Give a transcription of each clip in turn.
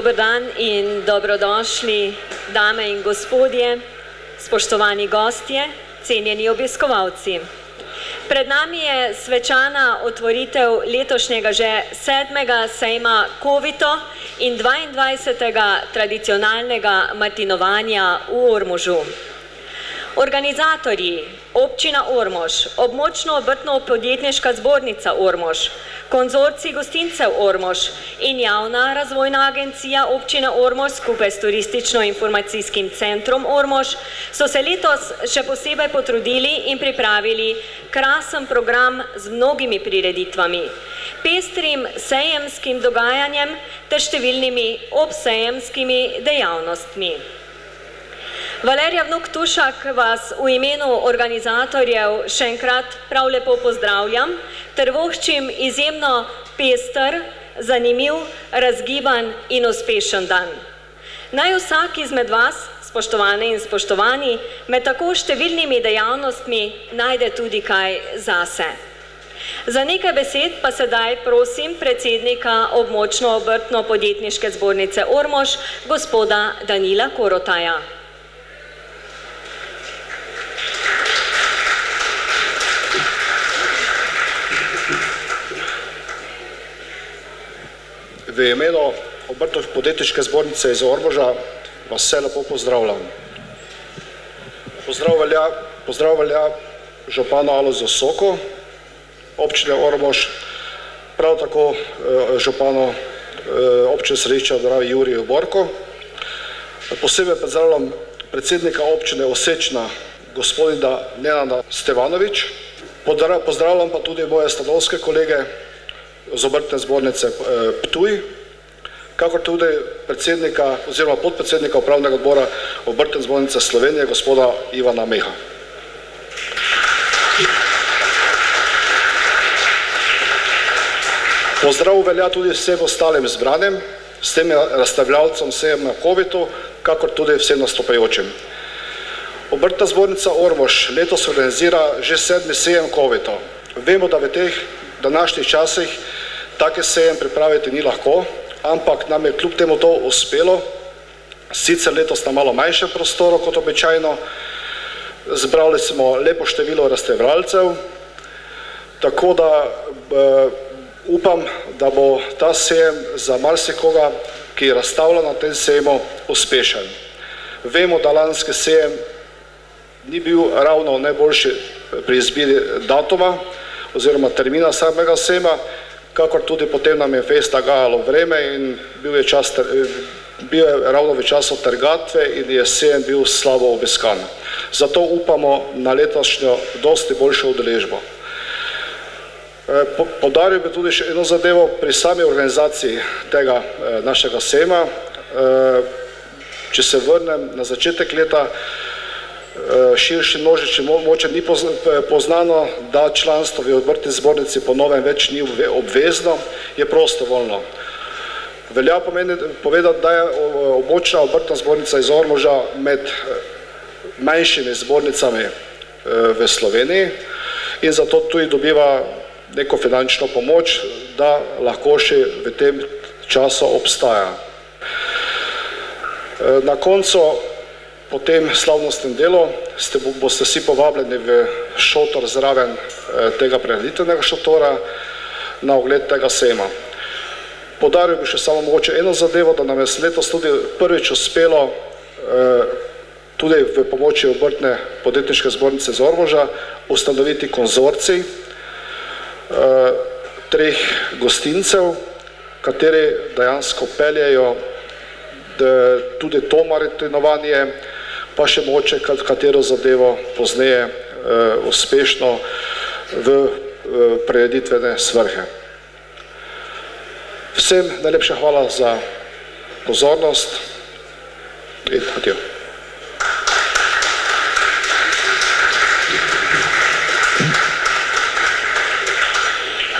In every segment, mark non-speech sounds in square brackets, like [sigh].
Dober dan in dobrodošli, dame in gospodje, spoštovani gostje, cenjeni obiskovalci. Pred nami je svečana otvoritev letošnjega že sedmega sejma Kovito in 22. tradicionalnega martinovanja v Ormužu. Organizatorji, občina Ormož, območno obrtno podjetniška zbornica Ormož, konzorci gostincev Ormož in javna razvojna agencija občine Ormož skupaj s turistično-informacijskim centrom Ormož so se letos še posebej potrudili in pripravili krasen program z mnogimi prireditvami, pestrim sejemskim dogajanjem ter številnimi obsejemskimi dejavnostmi. Valerija Vnuk Tušak vas v imenu organizatorjev še enkrat prav lepo pozdravljam ter voščim izjemno pester, zanimiv, razgiban in uspešen dan. Naj vsak izmed vas, spoštovane in spoštovani, med tako številnimi dejavnostmi najde tudi kaj zase. Za nekaj besed pa sedaj prosim predsednika območno obrtno podjetniške zbornice Ormož, gospoda Danila Korotaja. V imenu obrtno podjetniške zbornice iz Ormoža vas vse lepo pozdravljam. Pozdrav velja, pozdrav velja županu Alozu Soko, občine Ormož, prav tako eh, županu eh, občine Središča Dravi Juriju Borko. Posebej pozdravljam predsednika občine Osečna, gospodina Nenada Stevanovič. Pozdravljam pa tudi moje stanovske kolege z obrtne zbornice eh, Ptuj, kakor tudi predsednika oziroma podpredsednika upravnega odbora obrtne zbornice Slovenije, gospoda Ivana Meha. Pozdrav velja tudi vsem ostalim zbranim, s tem razstavljalcem vsem COVID-u, kakor tudi vsem nastopajočim. Obrtna zbornica Ormož letos organizira že sedmi sejem COVID-u. Vemo, da v teh današnjih časih take sejem pripraviti ni lahko, ampak nam je kljub temu to uspelo, sicer letos na malo manjšem prostoru kot običajno, zbrali smo lepo število razstavljalcev, tako da uh, upam, da bo ta sejem za marsikoga, ki je razstavljen na tem sejmu, uspešen. Vemo, da lanski sejem ni bil ravno najboljši pri izbiri datuma oziroma termina samega sejma, kakor tudi potem nam je festa gajalo vreme in bil je, čas, bil je ravno v času trgatve in je sejem bil slabo obiskan. Zato upamo na letošnjo dosti boljšo udeležbo. Podaril bi tudi še eno zadevo pri sami organizaciji tega našega sejma. Če se vrnem na začetek leta, širši množiči moče ni poznano, da članstvo v obrtni zbornici po novem več ni obvezno, je prostovoljno. Velja povedati, da je območna obrtna zbornica iz Ormoža med manjšimi zbornicami v Sloveniji in zato tudi dobiva neko finančno pomoč, da lahko še v tem času obstaja. Na koncu po tem slavnostnem delu ste, boste vsi povabljeni v šotor zraven tega prehlitvenega šotora na ogled tega sejma. Podaril bi še samo mogoče eno zadevo, da nam je letos tudi prvič uspelo tudi v pomoči obrtne podjetniške zbornice z Ormoža ustanoviti konzorcij treh gostincev, kateri dejansko peljejo tudi to maritinovanje, pa še moče katero zadevo pozneje uspešno v prireditvene svrhe. Vsem najlepša hvala za pozornost in adijo.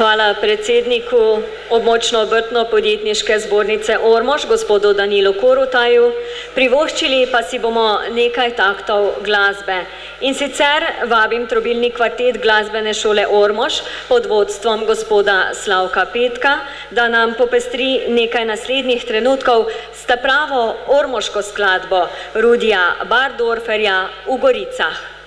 Hvala predsedniku območno obrtno podjetniške zbornice Ormož, gospodu Danilu Korotaju. Privoščili pa si bomo nekaj taktov glasbe. In sicer vabim trobilni kvartet glasbene šole Ormož pod vodstvom gospoda Slavka Petka, da nam popestri nekaj naslednjih trenutkov s ta pravo ormoško skladbo Rudija Bardorferja v Goricah.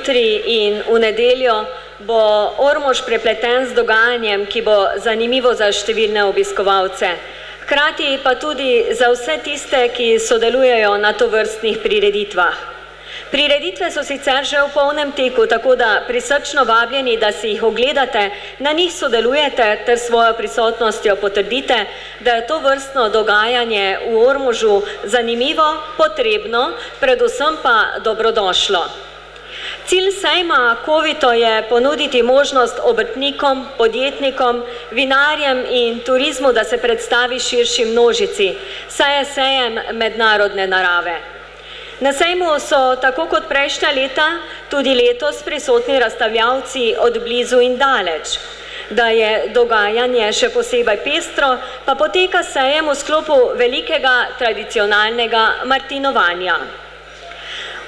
Jutri in v nedeljo bo Ormož prepleten z dogajanjem, ki bo zanimivo za številne obiskovalce. Hkrati pa tudi za vse tiste, ki sodelujejo na tovrstnih prireditvah. Prireditve so sicer že v polnem teku, tako da prisrčno vabljeni, da si jih ogledate, na njih sodelujete ter svojo prisotnostjo potrdite, da je to vrstno dogajanje v Ormužu zanimivo, potrebno, predvsem pa dobrodošlo. Cilj sejma Kovito je ponuditi možnost obrtnikom, podjetnikom, vinarjem in turizmu, da se predstavi širši množici, saj je sejem mednarodne narave. Na sejmu so tako kot prejšnja leta tudi letos prisotni razstavljavci od blizu in daleč. Da je dogajanje še posebej pestro, pa poteka sejem v sklopu velikega tradicionalnega martinovanja.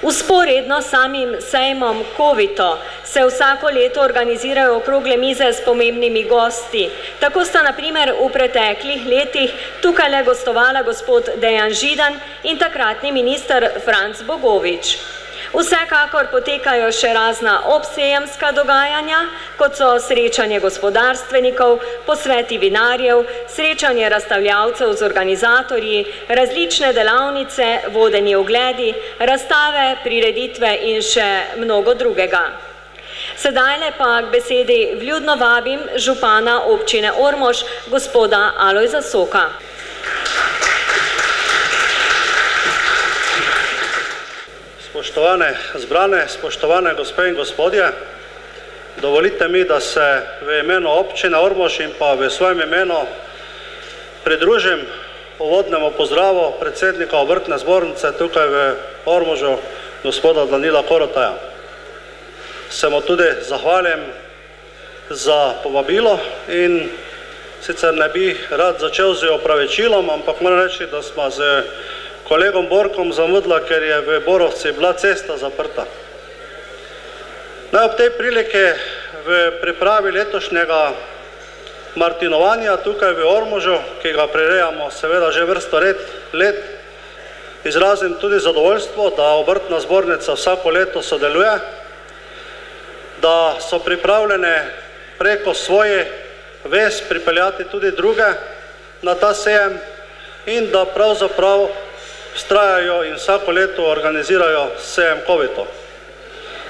Usporedno samim sejmom Kovito se vsako leto organizirajo okrogle mize s pomembnimi gosti. Tako sta na primer v preteklih letih tukaj le gostovala gospod Dejan Židan in takratni minister Franc Bogovič. Vsekakor potekajo še razna obsejemska dogajanja, kot so srečanje gospodarstvenikov, posveti vinarjev, srečanje razstavljavcev z organizatorji, različne delavnice, vodeni ogledi, razstave, prireditve in še mnogo drugega. Sedaj le pa k besedi vljudno vabim župana občine Ormož, gospoda Alojza Soka. Spoštovane zbrane, spoštovane gospe in gospodje, dovolite mi, da se v imenu občine Ormož in pa v svojem imenu pridružim uvodnemu pozdravu predsednika obrtne zbornice tukaj v Ormožu, gospoda Danila Korotaja. Se mu tudi zahvaljujem za povabilo in sicer ne bi rad začel z opravičilom, ampak moram reči, da smo z kolegom Borkom zamudila, ker je v Borovci bila cesta zaprta. Naj ob tej prilike v pripravi letošnjega martinovanja tukaj v Ormožu, ki ga prirejamo seveda že vrsto let, let, izrazim tudi zadovoljstvo, da obrtna zbornica vsako leto sodeluje, da so pripravljene preko svoje ves pripeljati tudi druge na ta sejem in da pravzaprav vztrajajo in vsako leto organizirajo sejem COVID-ov.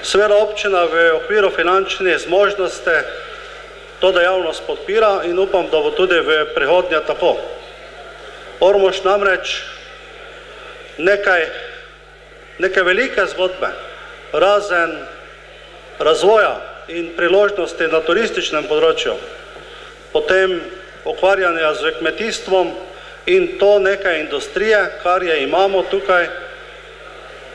Sveda občina v okviru finančne zmožnosti to dejavnost podpira in upam, da bo tudi v prihodnje tako. Ormož namreč nekaj, neke velike zgodbe, razen razvoja in priložnosti na turističnem področju, potem okvarjanja z kmetijstvom, in to neke industrije, kar je imamo tukaj,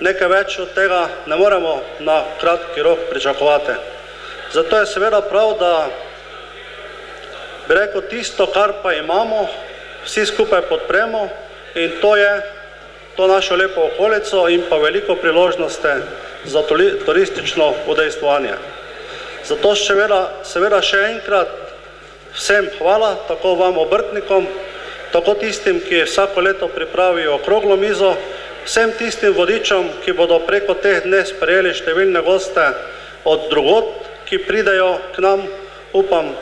nekaj več od tega ne moremo na kratki rok pričakovati. Zato je seveda prav, da bi rekel tisto, kar pa imamo, vsi skupaj podpremo in to je to našo lepo okolico in pa veliko priložnosti za turistično udejstvovanje. Zato seveda, seveda še enkrat vsem hvala, tako vam obrtnikom, tako tistim, ki vsako leto pripravijo okroglo mizo, vsem tistim vodičom, ki bodo preko teh dne sprejeli številne goste od drugot, ki pridejo k nam, upam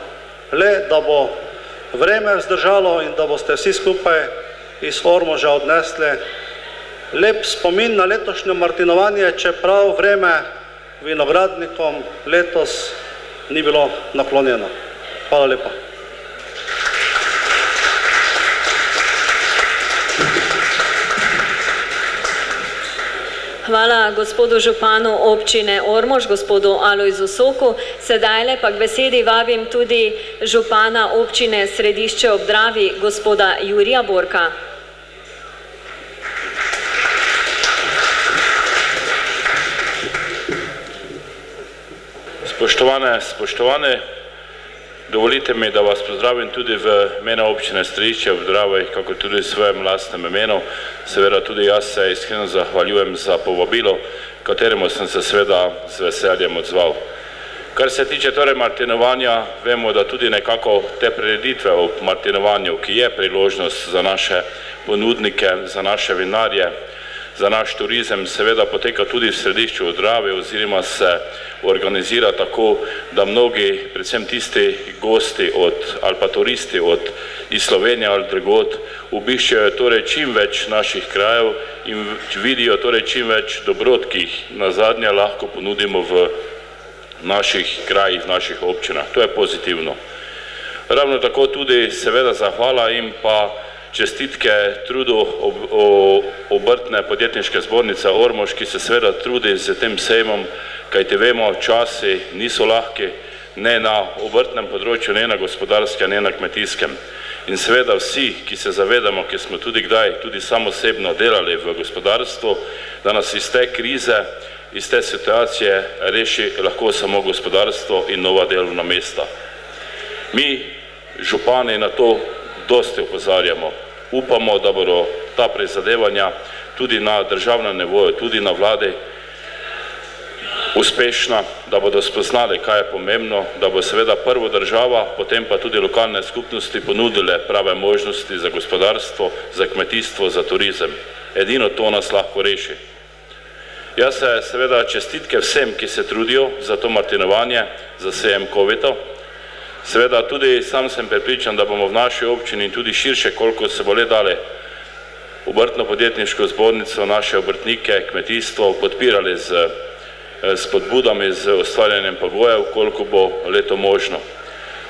le, da bo vreme vzdržalo in da boste vsi skupaj iz Ormoža odnesli lep spomin na letošnje martinovanje, čeprav vreme vinogradnikom letos ni bilo naklonjeno. Hvala lepa. Hvala gospodu županu občine Ormož, gospodu Alojzu Soku. Sedaj le pa k besedi vabim tudi župana občine Središče ob Dravi, gospoda Jurija Borka. Spoštovane, spoštovane, dovolite mi, da vas pozdravim tudi v imenu občine Strišče v Dravej, kako tudi v svojem lastnem imenu. Seveda tudi jaz se iskreno zahvaljujem za povabilo, kateremu sem se seveda z veseljem odzval. Kar se tiče torej martinovanja, vemo, da tudi nekako te prireditve ob martinovanju, ki je priložnost za naše ponudnike, za naše vinarje, za naš turizem seveda poteka tudi v središču Drave oziroma se organizira tako, da mnogi, predvsem tisti gosti od, ali pa turisti od iz Slovenije ali drugod, obiščajo torej čim več naših krajev in vidijo torej čim več dobrot, ki jih na zadnje lahko ponudimo v naših krajih, v naših občinah. To je pozitivno. Ravno tako tudi seveda zahvala in pa čestitke trudu ob, o, obrtne podjetniške zbornice Ormož, ki se seveda trudi z tem sejmom, kajte vemo, časi niso lahki, ne na obrtnem področju, ne na gospodarskem, ne na kmetijskem. In seveda vsi, ki se zavedamo, ki smo tudi kdaj, tudi samosebno delali v gospodarstvu, da nas iz te krize, iz te situacije reši lahko samo gospodarstvo in nova delovna mesta. Mi, župani, na to dosti opozarjamo. Upamo, da bodo ta prizadevanja tudi na državnem nivoju, tudi na vladi uspešna, da bodo spoznali, kaj je pomembno, da bo seveda prvo država, potem pa tudi lokalne skupnosti ponudile prave možnosti za gospodarstvo, za kmetijstvo, za turizem. Edino to nas lahko reši. Jaz se seveda čestitke vsem, ki se trudijo za to martinovanje, za sejem COVID-ov, Seveda tudi sam sem prepričan, da bomo v naši občini tudi širše, koliko se bo le dale obrtno podjetniško zbornico, naše obrtnike, kmetijstvo podpirali z spodbudami, z ustvarjanjem pogojev, koliko bo leto možno.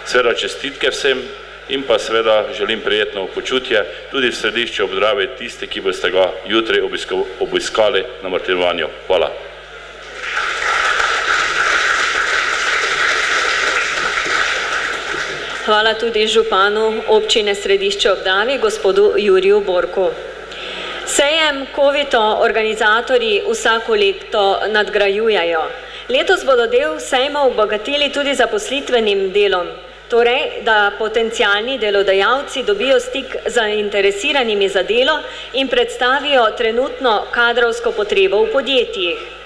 Seveda čestitke vsem in pa seveda želim prijetno počutje tudi v središču obdrave tisti, ki boste ga jutri obiskali na martirovanju. Hvala. Hvala tudi županu občine Središče obdavi, gospodu Juriju Borku. Sejem COVID-o organizatorji vsako leto nadgrajujajo. Letos bodo del sejma obogatili tudi zaposlitvenim delom, torej, da potencijalni delodajalci dobijo stik z zainteresiranimi za delo in predstavijo trenutno kadrovsko potrebo v podjetjih.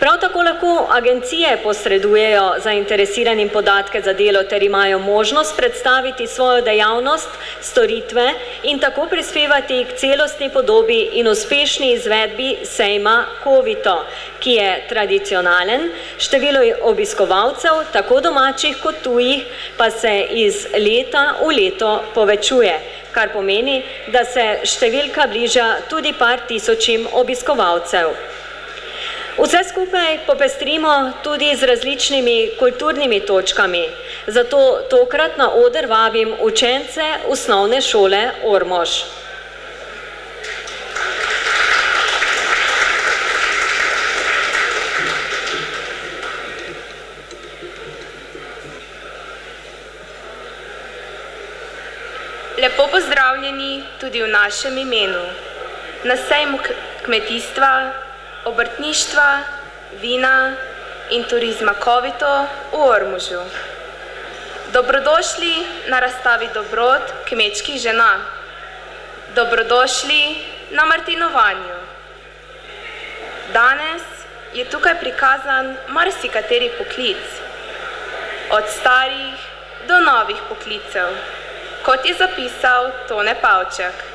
Prav tako lahko agencije posredujejo zainteresiranim podatke za delo ter imajo možnost predstaviti svojo dejavnost, storitve in tako prispevati k celostni podobi in uspešni izvedbi sejma COVID-o, ki je tradicionalen, število obiskovalcev, tako domačih kot tujih, pa se iz leta v leto povečuje, kar pomeni, da se številka bliža tudi par tisočim obiskovalcev. Vse skupaj popestrimo tudi z različnimi kulturnimi točkami, zato tokrat na oder vabim učence osnovne šole Ormož. Lepo pozdravljeni tudi v našem imenu. Na sejmu kmetijstva obrtništva, vina in turizma Kovito v Ormužu. Dobrodošli na razstavi dobrot kmečkih žena. Dobrodošli na Martinovanju. Danes je tukaj prikazan marsikateri poklic, od starih do novih poklicev, kot je zapisal Tone Pavček.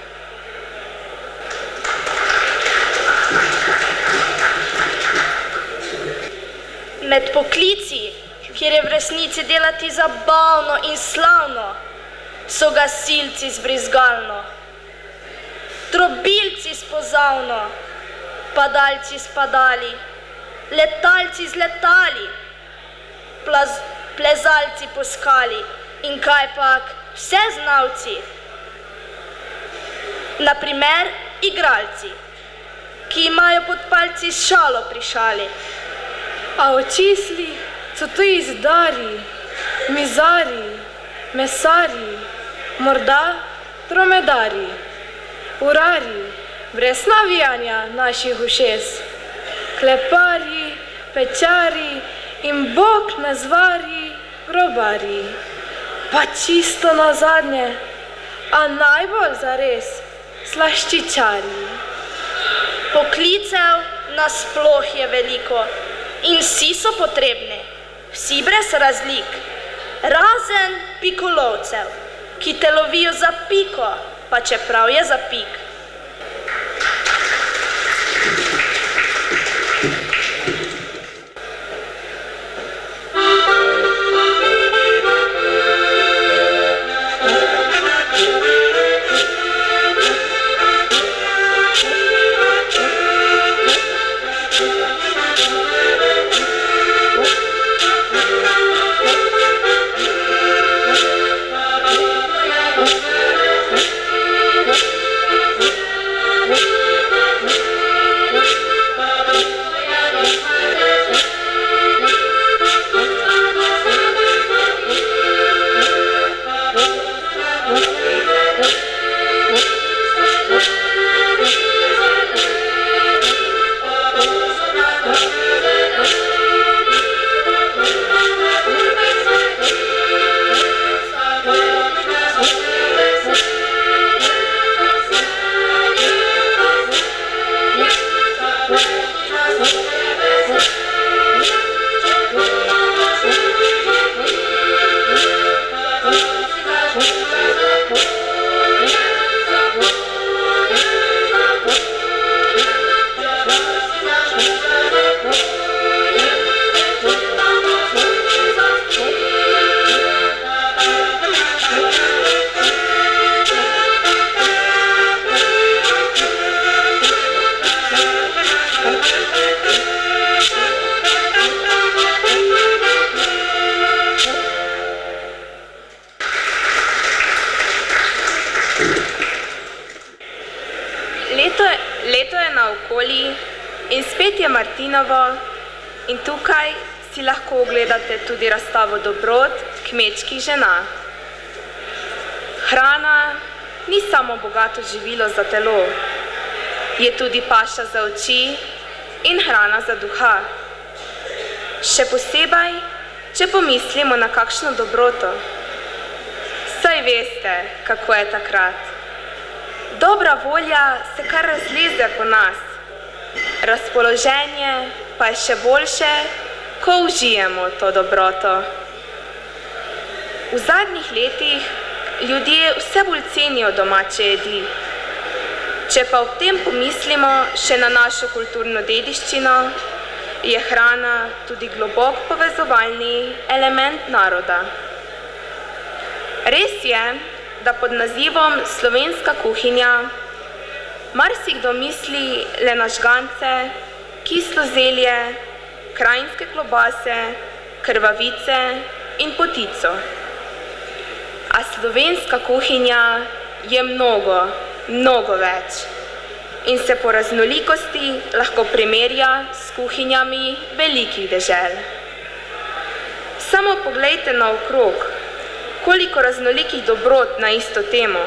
Med poklici, kjer je v resnici delati zabavno in slavno, so gasilci zbrizgalno, trobilci spozavno, padalci spadali, letalci z letali, plaz, plezalci poskali in kaj pak vse znavci. Naprimer, igralci, ki imajo pod palci šalo prišali. A očisli so to izdari, mizari, mesari, morda dromedari, urari, brez navijanja naših ušes, klepari, pečari in bog nazvari, robari. Pa čisto na zadnje, a najbolj zares, slaščičari. Poklicev nasploh je veliko in vsi so potrebni, vsi brez razlik, razen pikolovcev, ki te lovijo za piko, pa čeprav je za pik. Leto, je naokoli in spet je Martinovo in tukaj si lahko ogledate tudi razstavo dobrot kmečkih žena. Hrana ni samo bogato živilo za telo, je tudi paša za oči in hrana za duha. Še posebej, če pomislimo na kakšno dobroto. Saj veste, kako je takrat. Dobra volja se kar razleze po nas, razpoloženje pa je še boljše, ko užijemo to dobroto. V zadnjih letih ljudje vse bolj cenijo domače jedi. Če pa ob tem pomislimo še na našo kulturno dediščino, je hrana tudi globok povezovalni element naroda. Res je, da pod nazivom slovenska kuhinja marsikdo misli le na žgance, kislo zelje, krajinske klobase, krvavice in potico. A slovenska kuhinja je mnogo, mnogo več in se po raznolikosti lahko primerja s kuhinjami velikih dežel. Samo poglejte naokrog, koliko raznolikih dobrot na isto temo,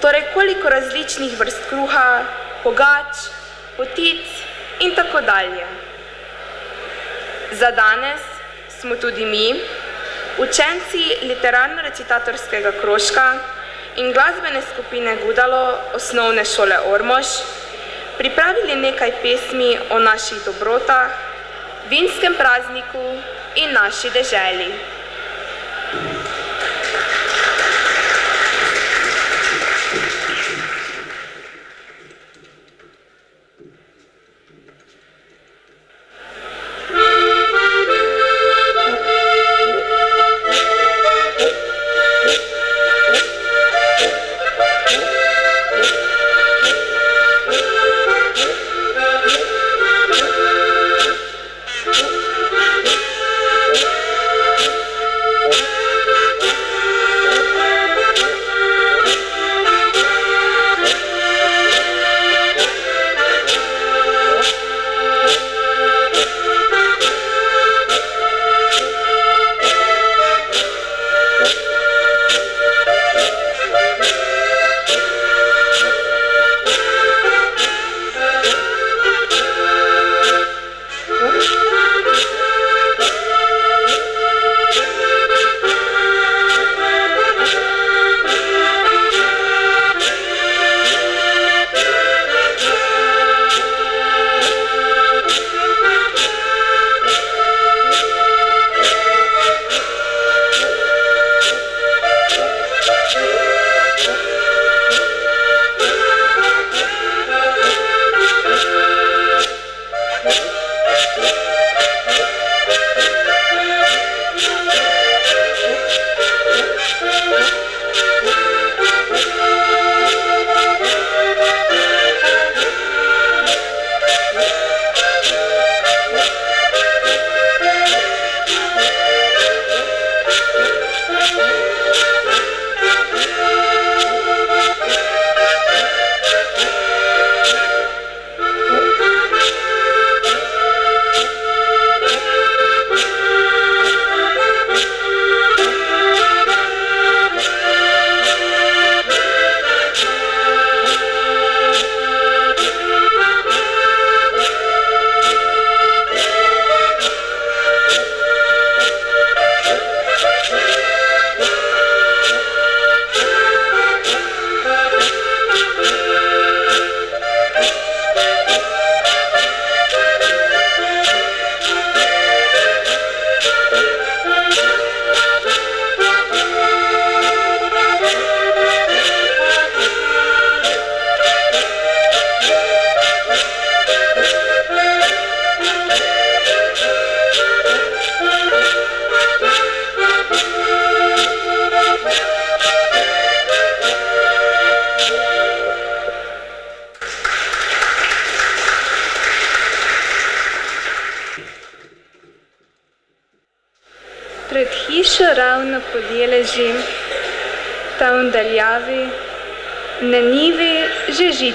torej koliko različnih vrst kruha, pogač, potic in tako dalje. Za danes smo tudi mi, učenci literarno-recitatorskega krožka in glasbene skupine Gudalo osnovne šole Ormož, pripravili nekaj pesmi o naših dobrotah, vinskem prazniku in naši deželi.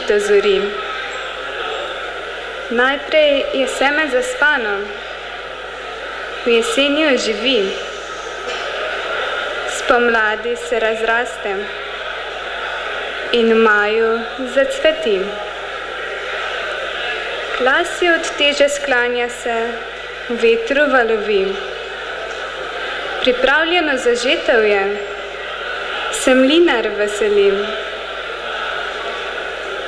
Žito zorim. Najprej je seme zaspano, v jeseni oživim, spomladi se razrastem in v maju zacvetim. Glas je od teže sklanja se, v vetru valovim. Pripravljeno za žetev je, se mlinar veselim.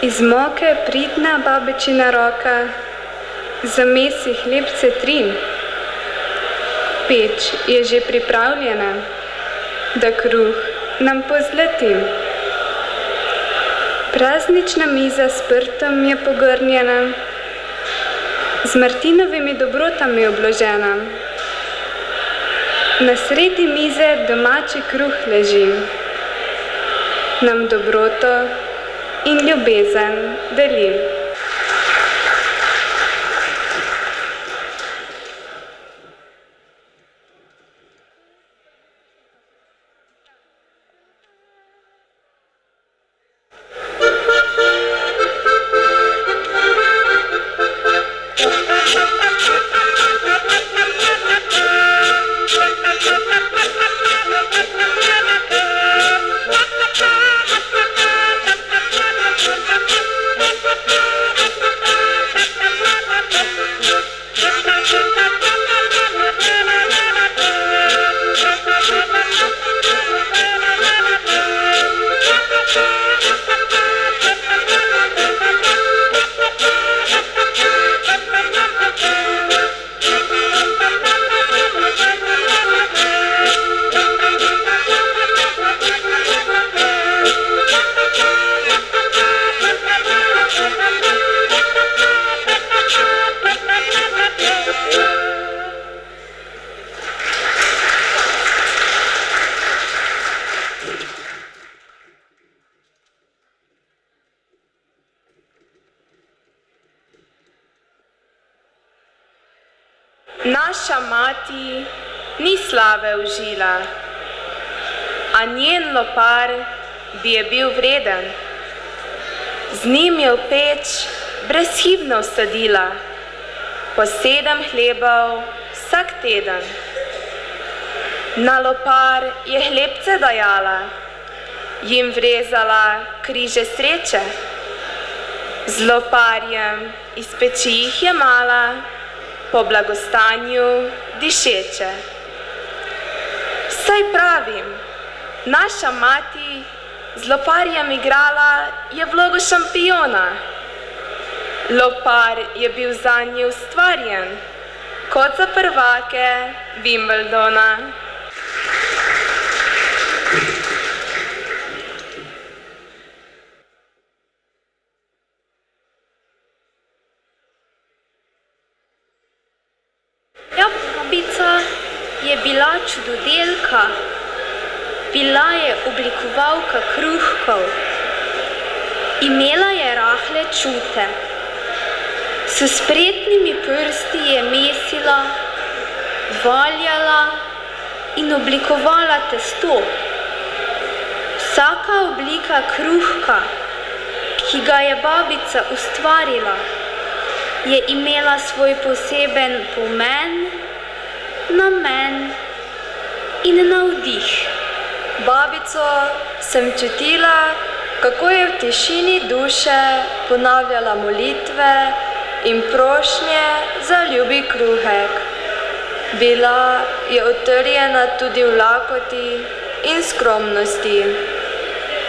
Iz moke pridna babičina roka, za mesi hlebce trim. Peč je že pripravljena, da kruh nam pozletim. Praznična miza s prtom je pogrnjena, z Martinovimi dobrotami obložena. Na sredi mize domači kruh leži, nam dobroto in ljubezen delim. Naša mati ni slave užila, a njen lopar bi je bil vreden. Z njim je v peč brezhibno vsadila, po sedem hlebov vsak teden. Na lopar je hlebce dajala, jim vrezala križe sreče, z loparjem iz peči jih je mala, po blagostanju dišeče. Saj pravim, naša mati z loparjem igrala je vlogo šampiona. Lopar je bil za njo ustvarjen, kot za prvake Wimbledona. Ja, babica je bila čudodelka, bila je oblikovalka kruhkov, imela je rahle čute, s spretnimi prsti je mesila, valjala in oblikovala testo. Vsaka oblika kruhka, ki ga je babica ustvarila, je imela svoj poseben pomen, namen in navdih. Babico sem čutila, kako je v tišini duše ponavljala molitve in prošnje za ljubi kruhek. Bila je utrjena tudi v lakoti in skromnosti.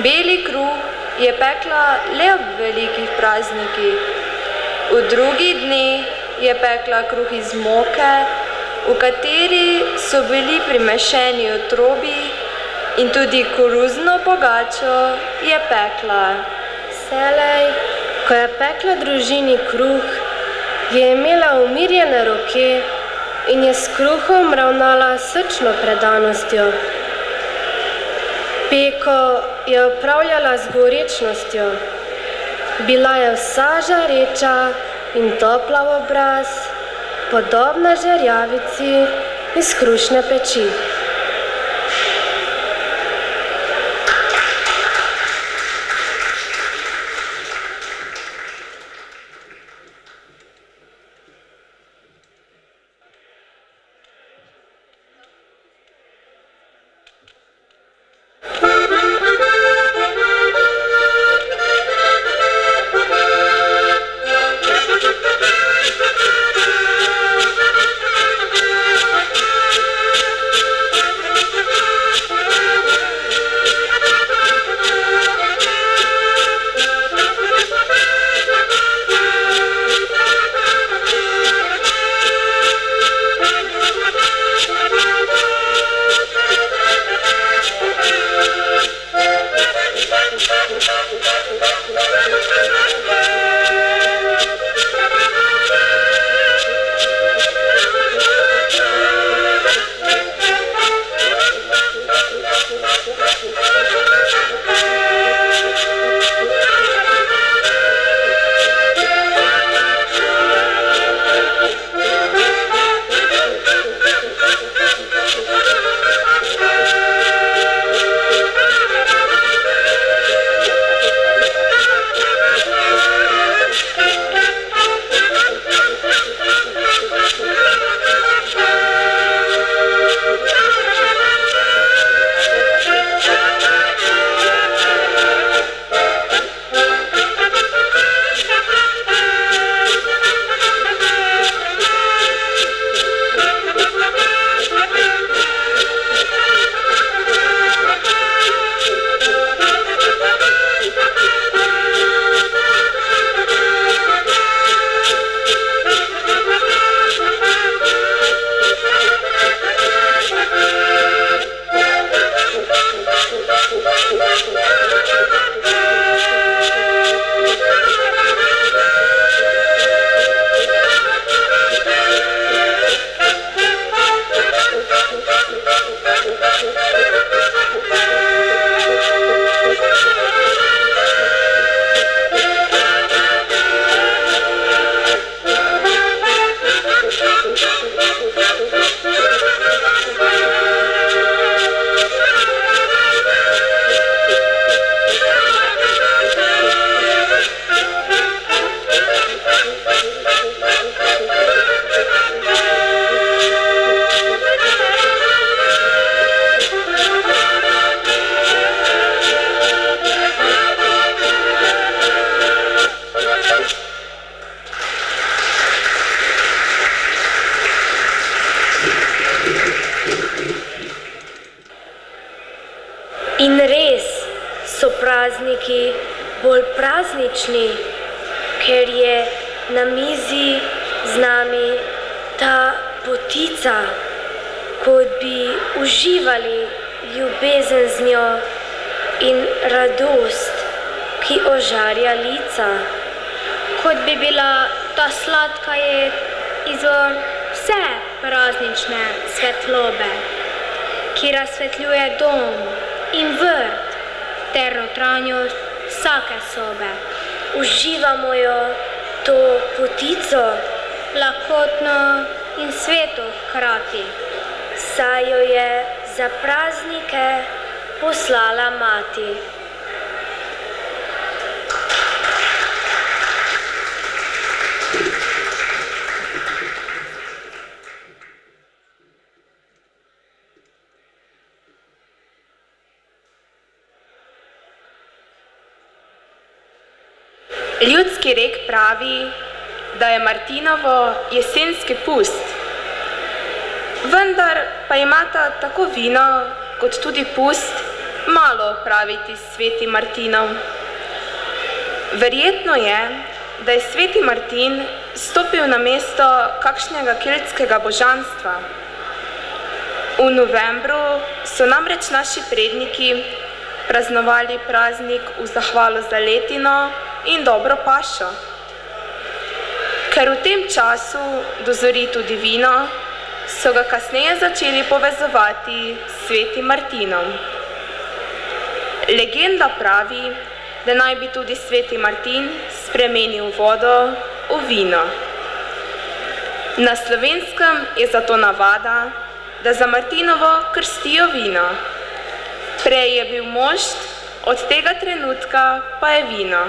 Beli kruh je pekla le ob velikih praznikih, v drugi dni je pekla kruh iz moke, v kateri so bili primešeni otrobi in tudi koruzno pogačo je pekla. Selej, ko je pekla družini kruh, je imela umirjene roke in je s kruhom ravnala srčno predanostjo. Peko je upravljala z gorečnostjo. Bila je vsa žareča in topla v obraz, podobna žerjavici iz krušne peči. In res so prazniki bolj praznični, ker je na mizi z nami ta potica, kot bi uživali ljubezen z njo in radost, ki ožarja lica. Kot bi bila ta sladka jed izvor vse praznične svetlobe, ki razsvetljuje dom in vrt ter notranjost vsake sobe. Uživamo jo to potico, Lakotno in sveto hkrati. saj jo je za praznike poslala mati. Ljudski rek pravi, da je Martinovo jesenski pust. Vendar pa imata tako vino kot tudi pust malo opraviti s sveti Martinov. Verjetno je, da je sveti Martin stopil na mesto kakšnega keltskega božanstva. V novembru so namreč naši predniki praznovali praznik v zahvalo za letino in dobro pašo. Ker v tem času dozori tudi vino, so ga kasneje začeli povezovati s svetim Martinom. Legenda pravi, da naj bi tudi sveti Martin spremenil vodo v vino. Na slovenskem je zato navada, da za Martinovo krstijo vino. Prej je bil mošt, od tega trenutka pa je vino.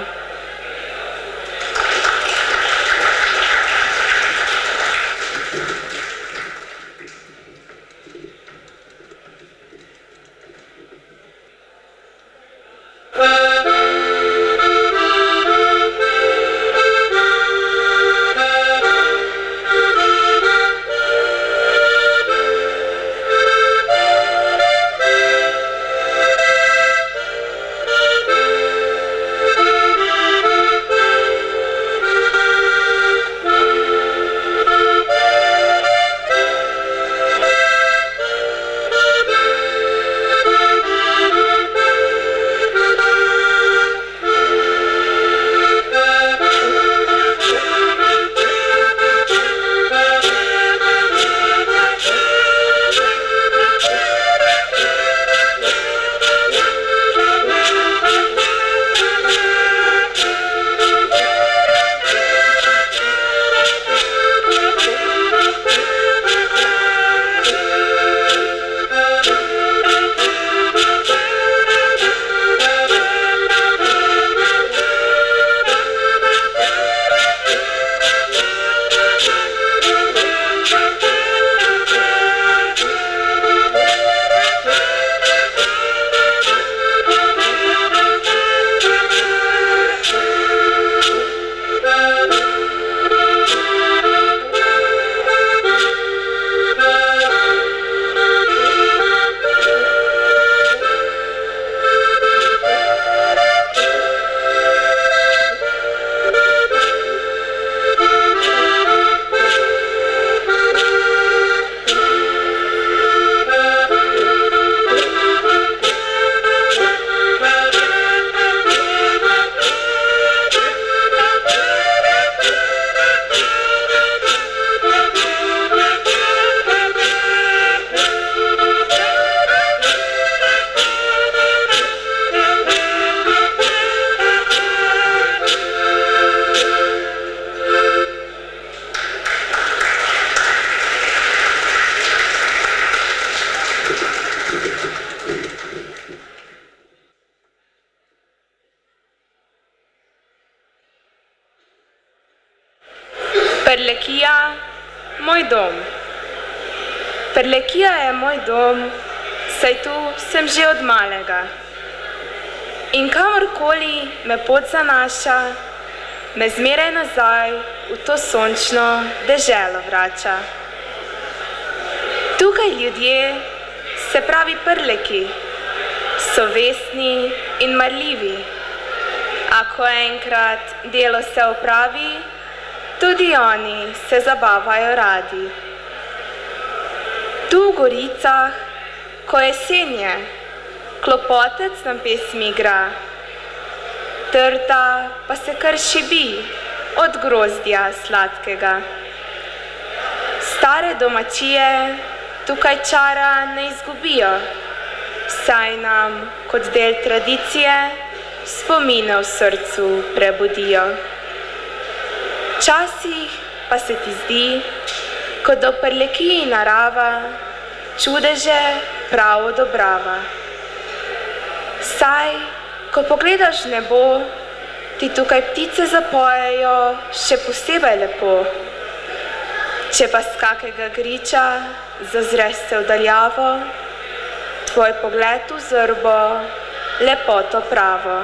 Malega. In kamorkoli me pot zanaša, me zmeraj nazaj v to sončno deželo vrača. Tukaj ljudje, se pravi prleki, so vestni in marljivi. A ko enkrat delo se opravi, tudi oni se zabavajo radi. Tu v goricah, ko je senje, klopotec nam pesmi igra, trta pa se kar šibi od grozdja sladkega. Stare domačije tukaj čara ne izgubijo, saj nam kot del tradicije spomine v srcu prebudijo. Včasih pa se ti zdi, kot da prleki narava čudeže prav odobrava. Saj, ko pogledaš nebo, ti tukaj ptice zapojejo še posebej lepo. Če pa z kakega griča zazreš se v daljavo, tvoj pogled v zrbo lepoto pravo.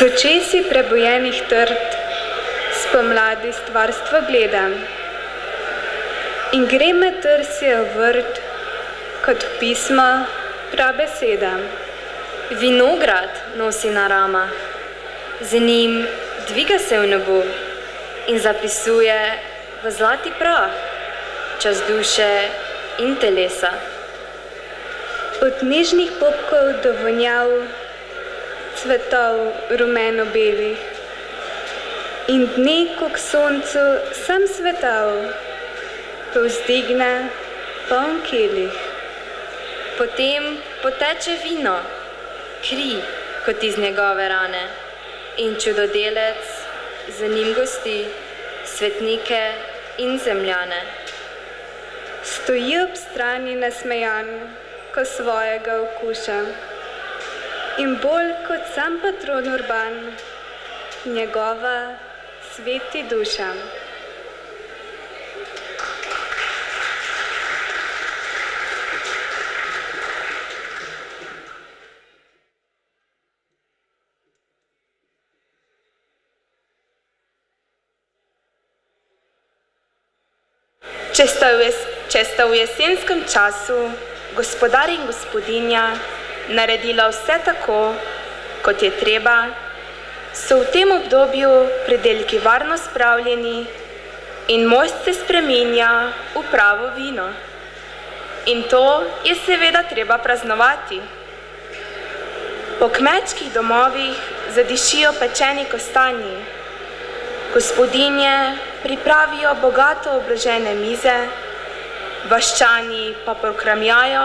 Z očesi prebojenih trd spomladi stvarstvo gledam in gre me trsijo vrt, kot pisma prabeseda. Vinograd nosi na ramah, z njim dviga se v nebo in zapisuje v zlati prah čas duše in telesa. Od nežnih popkov do vonjav cvetov rumeno-belih in dne, ko k soncu sem svetov, povzdigne poln kelih. Potem poteče vino, kri kot iz njegove rane. In čudodelec za njim gosti svetnike in zemljane. Stoji ob strani nasmejan, ko svojega okuša in bolj kot sam patron urban, njegova sveti duša. Če sta, v jesenskem času gospodar in gospodinja naredila vse tako, kot je treba, so v tem obdobju predelki varno spravljeni in most se spreminja v pravo vino. In to je seveda treba praznovati. Po kmečkih domovih zadišijo pečeni kostanji, gospodinje pripravijo bogato obložene mize, vaščani pa prokramjajo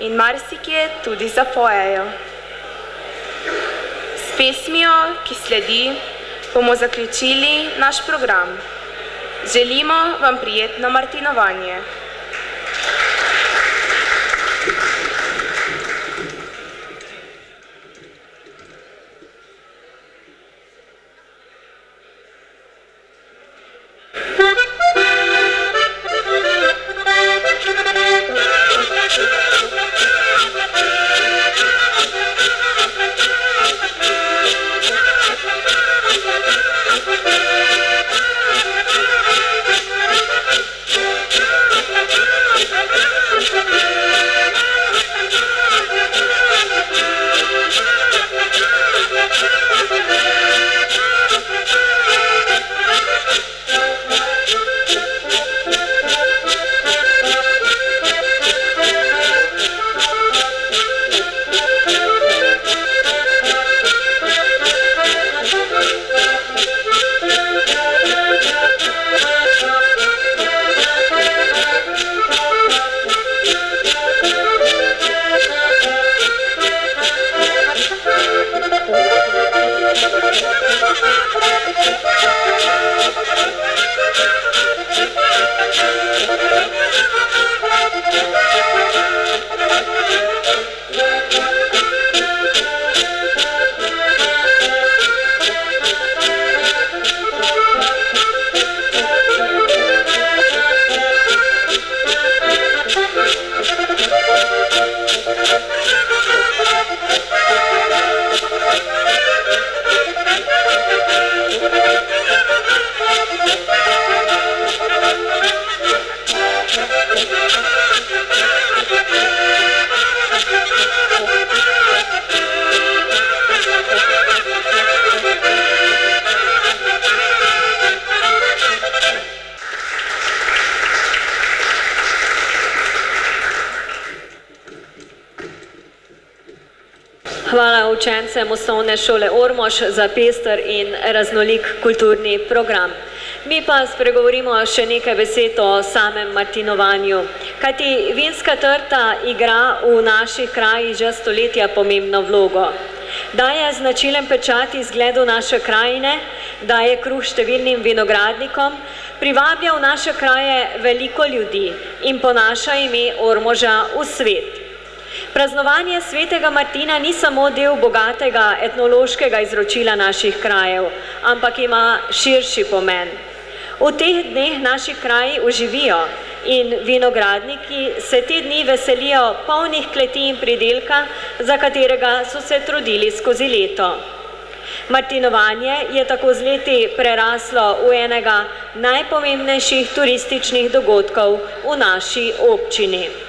in marsikje tudi zapojejo. S pesmijo, ki sledi, bomo zaključili naš program. Želimo vam prijetno martinovanje. Osnovne šole Ormož za pester in raznolik kulturni program. Mi pa spregovorimo še nekaj besed o samem martinovanju. Kajti vinska trta igra v naših krajih že stoletja pomembno vlogo. Daje značilen pečat izgledu naše krajine, daje kruh številnim vinogradnikom, privablja v naše kraje veliko ljudi in ponaša ime Ormoža v svet. Praznovanje svetega Martina ni samo del bogatega etnološkega izročila naših krajev, ampak ima širši pomen. V teh dneh naši kraji uživijo in vinogradniki se te dni veselijo polnih kleti in pridelka, za katerega so se trudili skozi leto. Martinovanje je tako z leti preraslo v enega najpomembnejših turističnih dogodkov v naši občini.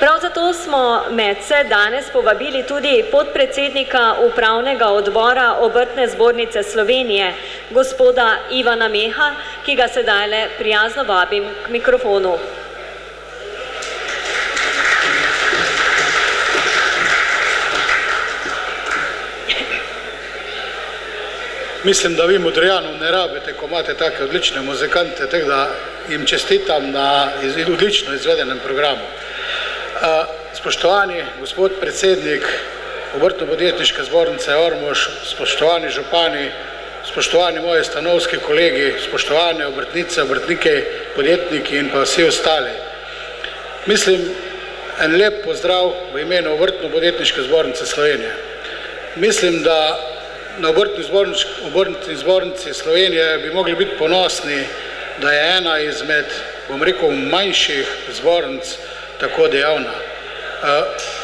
Prav zato smo medse danes povabili tudi podpredsednika upravnega odbora obrtne zbornice Slovenije, gospoda Ivana Meha, ki ga sedaj le prijazno vabim k mikrofonu. Mislim, da vi Modrijanov ne rabite, ko imate take odlične muzikante, tako da jim čestitam na odlično izvedenem programu. Spoštovani gospod predsednik obrtno-podjetniške zbornice Ormož, spoštovani župani, spoštovani moji stanovski kolegi, spoštovane obrtnice, obrtnike, podjetniki in pa vsi ostali. Mislim, en lep pozdrav v imenu obrtno-podjetniške zbornice Slovenije. Mislim, da na obrtni zbornici, obrtni zbornici Slovenije bi mogli biti ponosni, da je ena izmed, bom rekel, manjših zbornic, tako dejavna.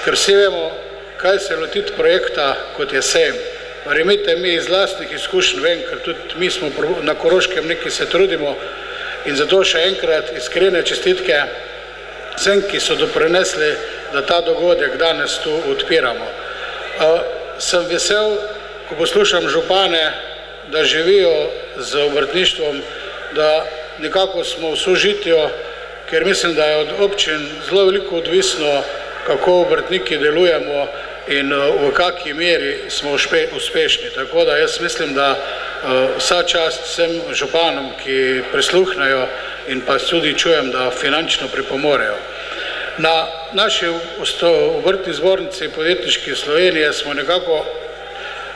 Ker vsi vemo, kaj se lotiti projekta, kot je sejem. Verjemite mi iz lastnih izkušenj vem, ker tudi mi smo na Koroškem nekaj se trudimo in zato še enkrat iskrene čestitke vsem, ki so doprinesli, da ta dogodek danes tu odpiramo. Sem vesel, ko poslušam župane, da živijo z obrtništvom, da nekako smo v sožitju, ker mislim, da je od občin zelo veliko odvisno, kako obrtniki delujemo in eh, v kakšni meri smo uspešni. Tako da jaz mislim, da eh, vsa čast vsem županom, ki prisluhnejo in pa tudi čujem, da finančno pripomorejo. Na naši obrtni zbornici podjetniški Slovenije smo nekako,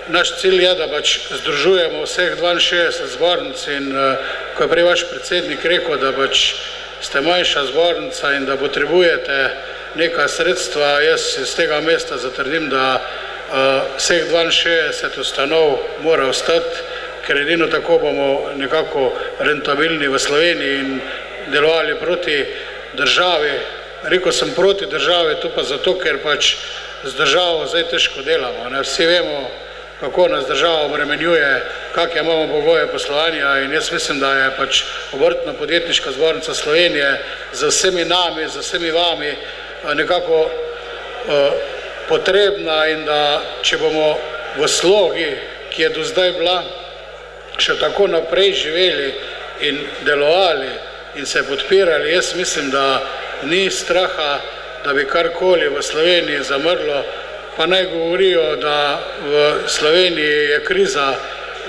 naš cilj je, da pač združujemo vseh 62 zbornic in eh, ko je prej vaš predsednik rekel, da pač ste manjša zbornica in da potrebujete neka sredstva, jaz iz tega mesta zatrdim, da uh, vseh 62 ustanov mora ostati, ker edino tako bomo nekako rentabilni v Sloveniji in delovali proti državi. Rekel sem proti državi, to pa zato, ker pač z državo zdaj težko delamo. Ne? Vsi vemo, kako nas država obremenjuje, kakšne imamo pogoje poslovanja in jaz mislim, da je pač obrtno podjetniška zbornica Slovenije z vsemi nami, z vsemi vami eh, nekako uh, potrebna in da če bomo v slogi, ki je do zdaj bila, še tako naprej živeli in delovali in se podpirali, jaz mislim, da ni straha, da bi karkoli v Sloveniji zamrlo, pa naj govorijo, da v Sloveniji je kriza,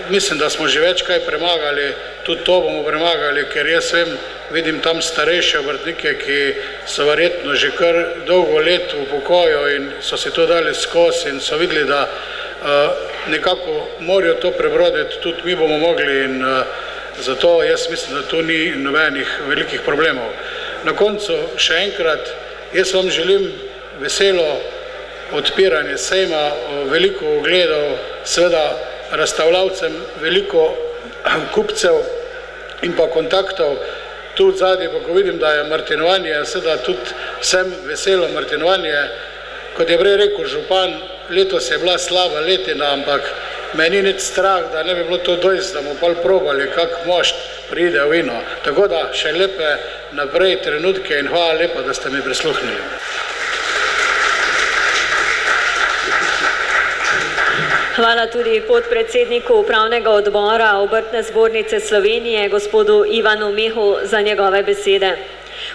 mislim, da smo že več kaj premagali, tudi to bomo premagali, ker jaz vem, vidim tam starejše obrtnike, ki so verjetno že kar dolgo let v pokoju in so si to dali skozi in so videli, da uh, nekako morajo to prebroditi, tudi mi bomo mogli in uh, zato jaz mislim, da tu ni nobenih velikih problemov. Na koncu še enkrat, jaz vam želim veselo odpiranje sejma, veliko ogledov, seveda razstavljavcem, veliko [clears throat] kupcev in pa kontaktov. Tu zadnji pa ko vidim, da je martinovanje, seveda tudi vsem veselo martinovanje. Kot je prej rekel župan, letos je bila slaba letina, ampak meni ni strah, da ne bi bilo to dojst, da bomo pa probali, kak mošt pride v vino. Tako da še lepe naprej trenutke in hvala lepa, da ste mi prisluhnili. Hvala tudi podpredsedniku upravnega odbora obrtne zbornice Slovenije, gospodu Ivanu Mehu, za njegove besede.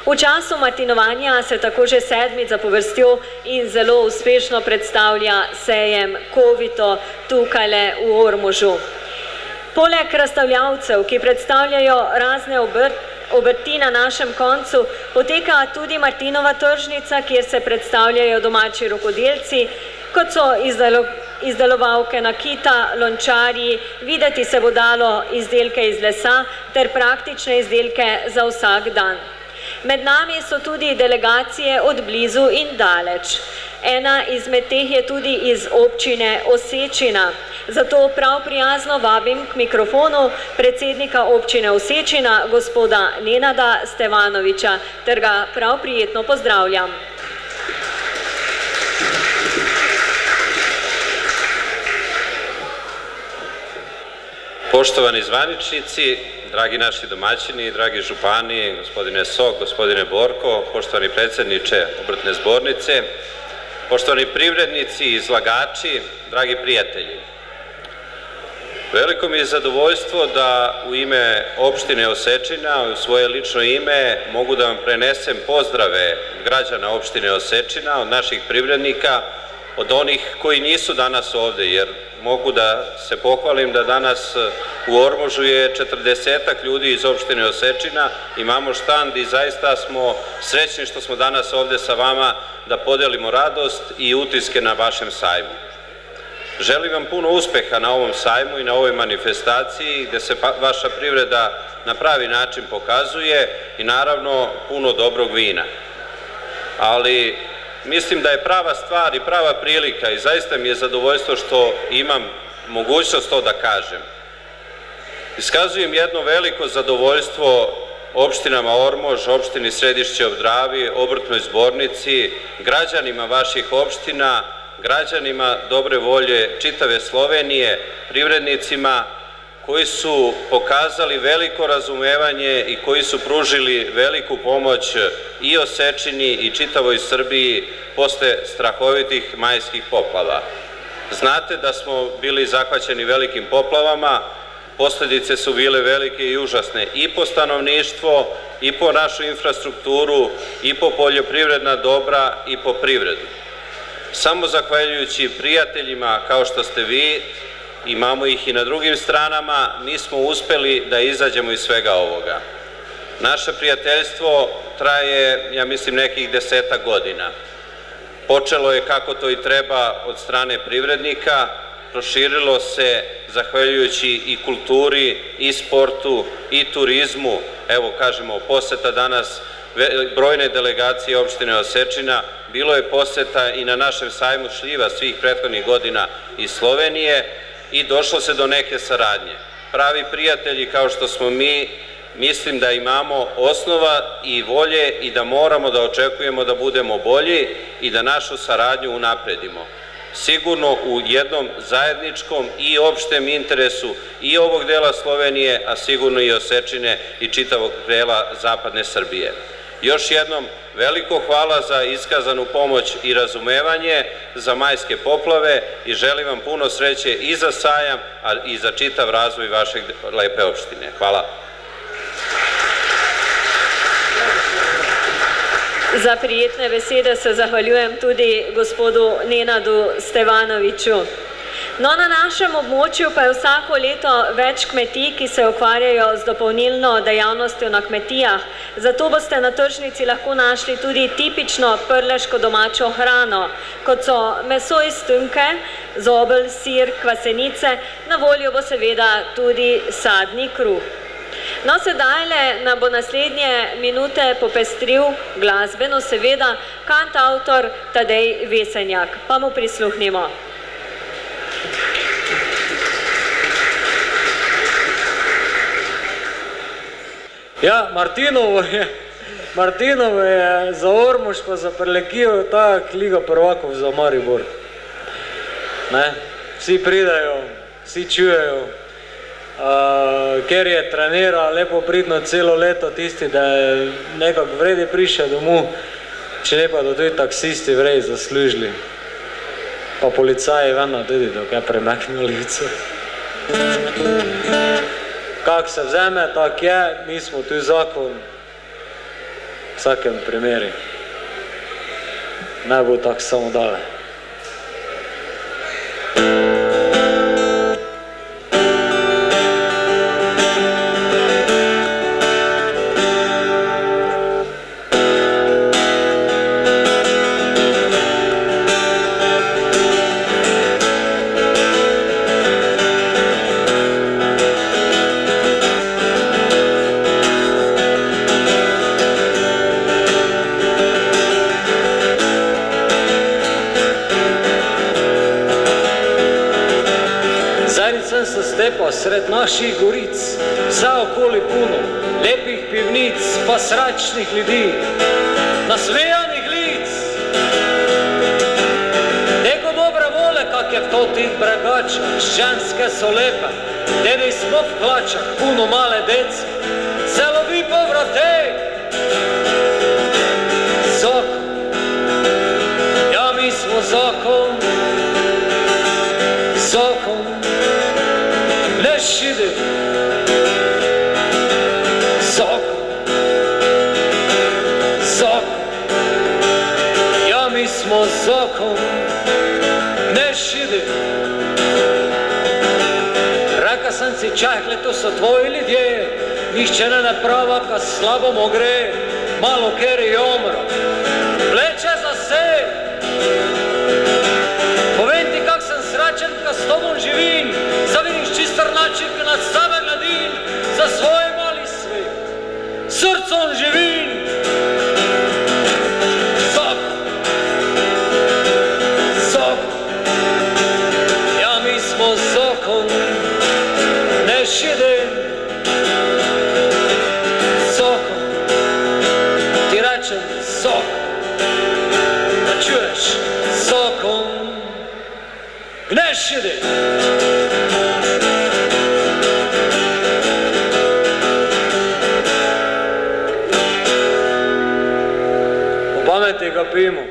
V času martinovanja se tako že sedmič zapovrstjo in zelo uspešno predstavlja sejem Kovito tukaj v Ormožu. Poleg razstavljavcev, ki predstavljajo razne obrti, obrti na našem koncu, poteka tudi Martinova tržnica, kjer se predstavljajo domači rokodelci, kot so izdalo, izdelovalke nakita, lončarji, videti se bo dalo izdelke iz lesa ter praktične izdelke za vsak dan. Med nami so tudi delegacije od blizu in daleč. Ena izmed teh je tudi iz občine Osečina. Zato prav prijazno vabim k mikrofonu predsednika občine Osečina, gospoda Nenada Stevanoviča, ter ga prav prijetno pozdravljam. Poštovani zvaničnici, dragi naši domaćini, dragi župani, gospodine Sok, gospodine Borko, poštovani predsjedniče obrtne zbornice, poštovani privrednici, izlagači, dragi prijatelji. Veliko mi je zadovoljstvo da u ime opštine Osečina, u svoje lično ime, mogu da vam prenesem pozdrave građana opštine Osečina, od naših privrednika, od onih koji nisu danas ovde, jer mogu da se pohvalim da danas u Ormožu je 40 ljudi iz opštine Osečina, imamo štand i zaista smo srećni što smo danas ovde sa vama da podelimo radost i utiske na vašem sajmu. Želim vam puno uspeha na ovom sajmu i na ovoj manifestaciji gde se pa, vaša privreda na pravi način pokazuje i naravno puno dobrog vina. Ali mislim da je prava stvar i prava prilika i zaista mi je zadovoljstvo što imam mogućnost to da kažem. Iskazujem jedno veliko zadovoljstvo opštinama Ormož, opštini Središće Obdravi, obrtnoj zbornici, građanima vaših opština, građanima dobre volje čitave Slovenije, privrednicima koji su pokazali veliko razumevanje i koji su pružili veliku pomoć i Osečini i čitavoj Srbiji posle strahovitih majskih poplava. Znate da smo bili zahvaćeni velikim poplavama, posledice su bile velike i užasne i po stanovništvo, i po našu infrastrukturu, i po poljoprivredna dobra, i po privredu. Samo zahvaljujući prijateljima kao što ste vi, imamo ih i na drugim stranama, mi smo uspeli da izađemo iz svega ovoga. Naše prijateljstvo traje, ja mislim, nekih deseta godina. Počelo je kako to i treba od strane privrednika, proširilo se zahvaljujući i kulturi, i sportu, i turizmu. Evo, kažemo, poseta danas brojne delegacije opštine Osečina, bilo je poseta i na našem sajmu šljiva svih prethodnih godina iz Slovenije i došlo se do neke saradnje. Pravi prijatelji kao što smo mi, mislim da imamo osnova i volje i da moramo da očekujemo da budemo bolji i da našu saradnju unapredimo. Sigurno u jednom zajedničkom i opštem interesu i ovog dela Slovenije, a sigurno i Osečine i čitavog dela zapadne Srbije. Još jednom veliko hvala za iskazanu pomoć i razumevanje za majske poplave i želim vam puno sreće i za sajam, a i za čitav razvoj vašeg lepe opštine. Hvala. Za prijetne besede se zahvaljujem tudi gospodu Nenadu Stevanoviču. No, na našem območju pa je vsako leto več kmetij, ki se ukvarjajo z dopolnilno dejavnostjo na kmetijah. Zato boste na tržnici lahko našli tudi tipično prleško domačo hrano, kot so meso iz tunke, zobel, sir, kvasenice, na voljo bo seveda tudi sadni kruh. No, sedaj le nam bo naslednje minute popestril glasbeno, seveda, kantautor Tadej Vesenjak. Pa mu prisluhnimo. Ja, Martinovo je, Martinovo je za Ormož pa za Prlekijo ta liga prvakov za Maribor. Ne? Vsi pridajo, vsi čujejo, uh, ker je trenira lepo pridno celo leto tisti, da je nekako vredi prišel domov, če ne pa do tudi taksisti vrej zaslužili. Pa policaji vedno tudi, dok je premaknil lico kak se vzeme, tak je, mi smo tu zakon vsakem primeru. Naj bo tako samo dale. Naših goric, vse okoli puno, lepih pivnic, pa srečnih ljudi, nasmejanih lic. Neko dobre vole, kak je v to tih bregač, ženske so lepe, dedi smo v hlačah, puno male dece, žena na prava pa slabo mogre, malo kere i omro. Pijemo.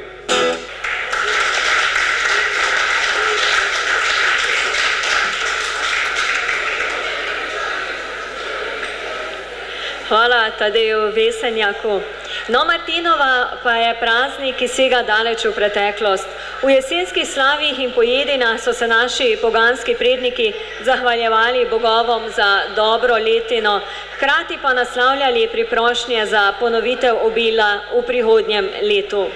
Hvala Tadeju Vesenjaku. No, Martinova pa je praznik, ki sega daleč v preteklost. V jesenskih slavih in pojedina so se naši poganski predniki zahvaljevali bogovom za dobro letino, hkrati pa naslavljali priprošnje za ponovitev obila v prihodnjem letu.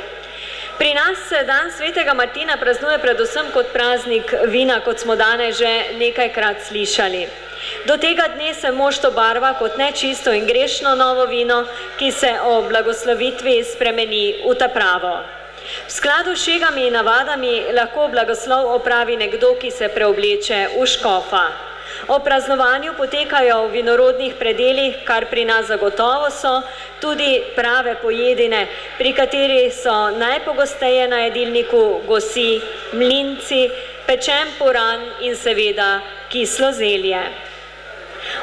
Pri nas se dan svetega Martina praznuje predvsem kot praznik vina, kot smo danes že nekajkrat slišali. Do tega dne se mošto barva kot nečisto in grešno novo vino, ki se o blagoslovitvi spremeni v ta pravo. V skladu s šegami in navadami lahko blagoslov opravi nekdo, ki se preobleče v škofa. O praznovanju potekajo v vinorodnih predeljih, kar pri nas zagotovo so, tudi prave pojedine, pri katerih so najpogosteje na jedilniku gosi, mlinci, pečen puran in seveda kislo zelje.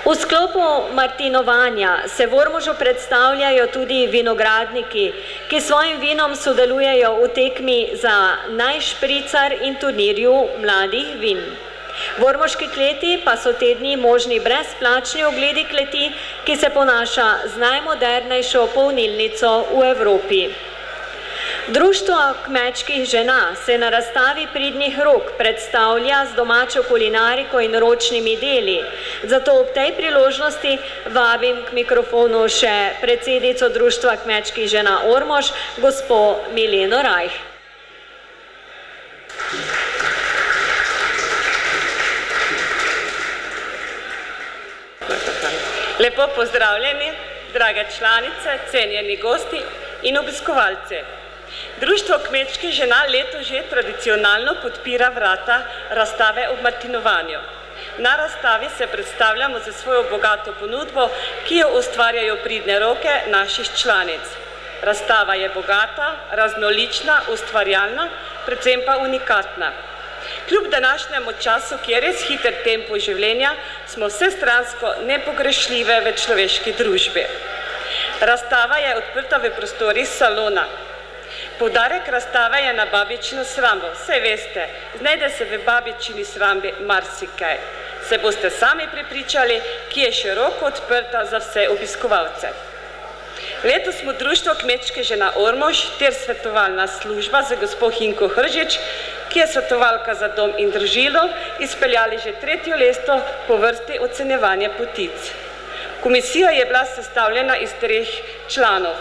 V sklopu martinovanja se v Ormožu predstavljajo tudi vinogradniki, ki svojim vinom sodelujejo v tekmi za najšpricar in turnirju mladih vin. V Ormoški kleti pa so te dni možni brezplačni ogledi kleti, ki se ponaša z najmodernejšo polnilnico v Evropi. Društvo kmečkih žena se na razstavi pridnih rok predstavlja z domačo kulinariko in ročnimi deli. Zato ob tej priložnosti vabim k mikrofonu še predsednico Društva kmečkih žena Ormož, gospo Mileno Rajh. Lepo pozdravljeni, drage članice, cenjeni gosti in obiskovalci. Društvo kmečkih žena leto že tradicionalno podpira vrata razstave ob Martinovanju. Na razstavi se predstavljamo za svojo bogato ponudbo, ki jo ustvarjajo pridne roke naših članic. Razstava je bogata, raznolična, ustvarjalna, predvsem pa unikatna. Kljub današnjemu času, ki je res hiter tempo življenja, smo vsestransko nepogrešljive v človeški družbi. Razstava je odprta v prostorih salona. Poudarek razstave je na babičino srambo. Vse veste, znajde se v babičini srambi marsikaj. Se boste sami prepričali, ki je široko odprta za vse obiskovalce. Letos smo Društvo kmečke žena Ormož ter svetovalna služba za gospod Hinko Hržič, ki je svetovalka za dom in družino, izpeljali že tretjo lesto po vrsti ocenevanja potic. Komisija je bila sestavljena iz treh članov.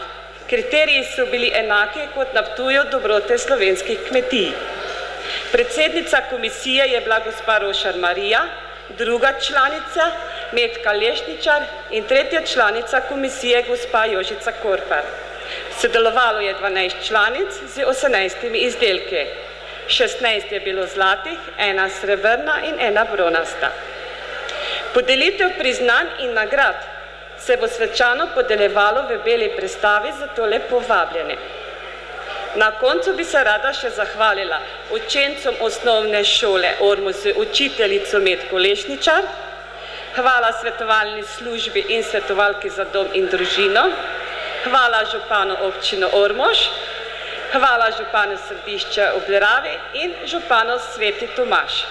Kriteriji so bili enaki kot na Ptuju dobrote slovenskih kmetij. Predsednica komisije je bila gospa Rošar Marija, druga članica Metka Lešničar in tretja članica komisije gospa Jožica Korpar. Sodelovalo je 12 članic z 18 izdelki. 16 je bilo zlatih, ena srebrna in ena bronasta. Podelitev priznanj in nagrad se bo svečano podeljevalo v beli predstavi, zato lepo vabljeni. Na koncu bi se rada še zahvalila učencom osnovne šole Ormus učiteljico Metko Lešničar, hvala svetovalni službi in svetovalki za dom in družino, hvala županu občino Ormož, hvala županu središča Obleravi in županu Sveti Tomaš.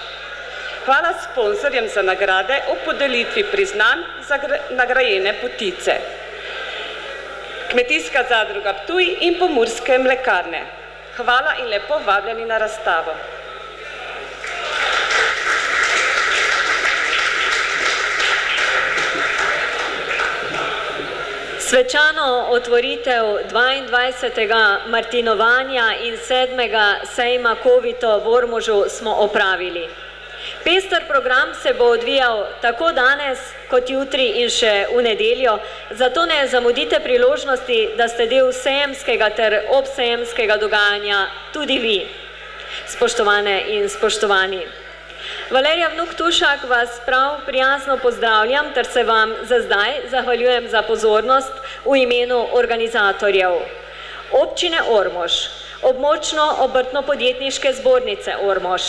Hvala sponzorjem za nagrade o podelitvi priznanj za nagrajene potice. Kmetijska zadruga Ptuj in Pomurske mlekarne. Hvala in lepo vabljeni na razstavo. Svečano otvoritev 22. Martinovanja in 7. sejma Kovito v Ormožu smo opravili. Pester program se bo odvijal tako danes kot jutri in še v nedeljo, zato ne zamudite priložnosti, da ste del sejemskega ter obsejemskega dogajanja tudi vi, spoštovane in spoštovani. Valerija Vnuk Tušak vas prav prijazno pozdravljam ter se vam za zdaj zahvaljujem za pozornost v imenu organizatorjev. Občine Ormož, območno obrtno-podjetniške zbornice Ormož,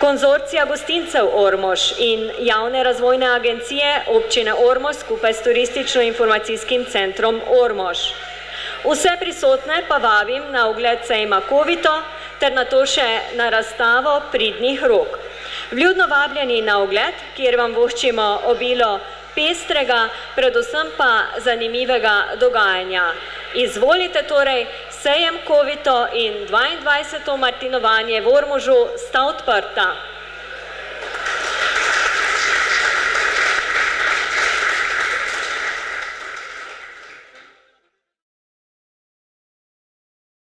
Konzorcija gostincev Ormož in javne razvojne agencije občine Ormož skupaj s turistično-informacijskim centrom Ormož. Vse prisotne pa vabim na ogled sejma Kovito ter na to še na razstavo pridnih rok. Vljudno vabljeni na ogled, kjer vam voščimo obilo pestrega, predvsem pa zanimivega dogajanja. Izvolite torej, sejem Kovito in 22. martinovanje v Ormožu sta odprta.